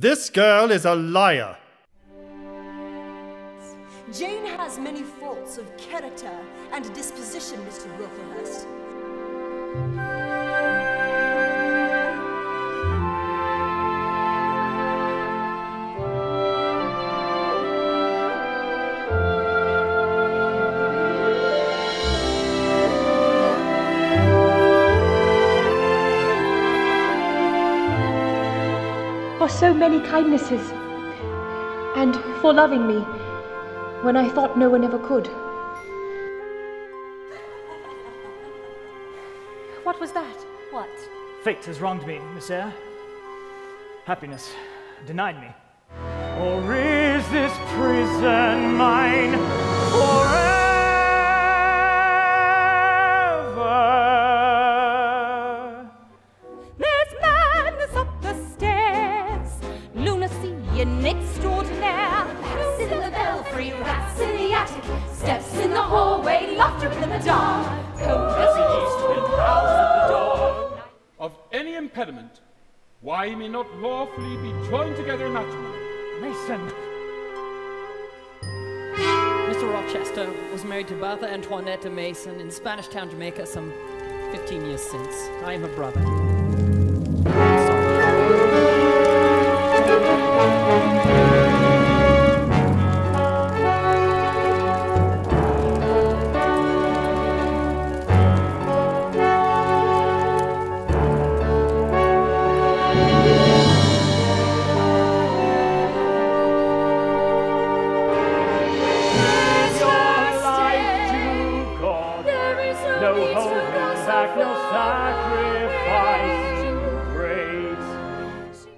This girl is a liar. Jane has many faults of character and disposition, Mr. Wilferhurst. For so many kindnesses, and for loving me when I thought no one ever could. What was that? What? Fate has wronged me, Miss Eyre. Happiness denied me. Or is this prison mine extraordinaire. Rats in the belfry, rats in the attic, steps in the hallway, laughter in the dark. Cold as the east wind howls at the door. Of any impediment, why may not lawfully be joined together in matrimony? Mason! Mr. Rochester was married to Bertha Antoinette Mason in Spanish Town, Jamaica, some 15 years since. I am her brother.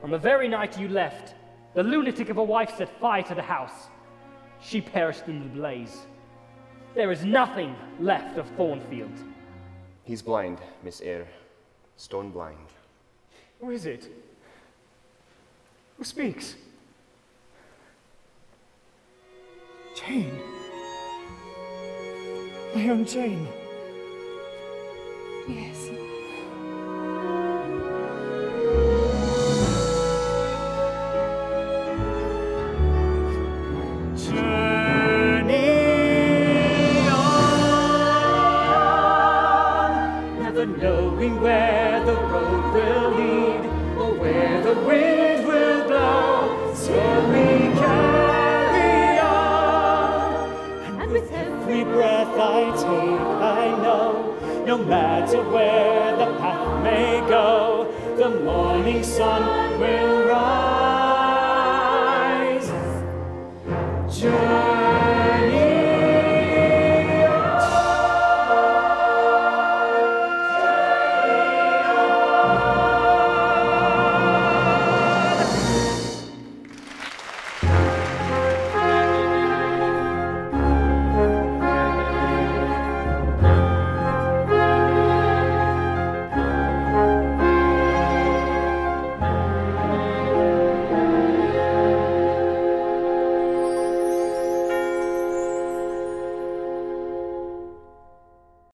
On the very night you left, the lunatic of a wife set fire to the house. She perished in the blaze. There is nothing left of Thornfield. He's blind, Miss Eyre. Stone blind. Who is it? Who speaks? Jane. My own Jane. Yes. Journey on, never knowing where Every breath I take, I know, no matter where the path may go, the morning sun will rise.